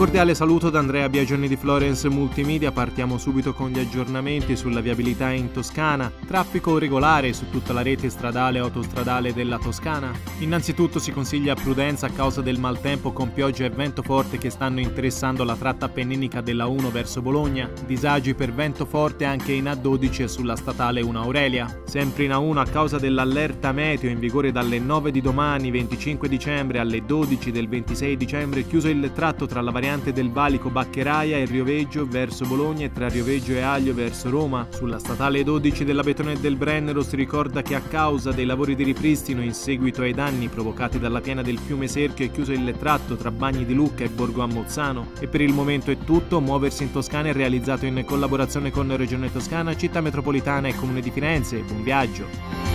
cordiale saluto da Andrea Biagioni di Florence Multimedia, partiamo subito con gli aggiornamenti sulla viabilità in Toscana, traffico regolare su tutta la rete stradale e autostradale della Toscana. Innanzitutto si consiglia prudenza a causa del maltempo con pioggia e vento forte che stanno interessando la tratta appenninica della 1 verso Bologna, disagi per vento forte anche in A12 e sulla statale 1 Aurelia. Sempre in A1 a causa dell'allerta meteo in vigore dalle 9 di domani 25 dicembre alle 12 del 26 dicembre chiuso il tratto tra la variante del valico Baccheraia e Rioveggio verso Bologna e tra Rioveggio e Aglio verso Roma. Sulla statale 12 della Betone del Brennero si ricorda che a causa dei lavori di ripristino in seguito ai danni provocati dalla piena del fiume Serchio è chiuso il tratto tra Bagni di Lucca e Borgo Ammozzano. E per il momento è tutto, muoversi in Toscana è realizzato in collaborazione con Regione Toscana, Città Metropolitana e Comune di Firenze. Buon viaggio!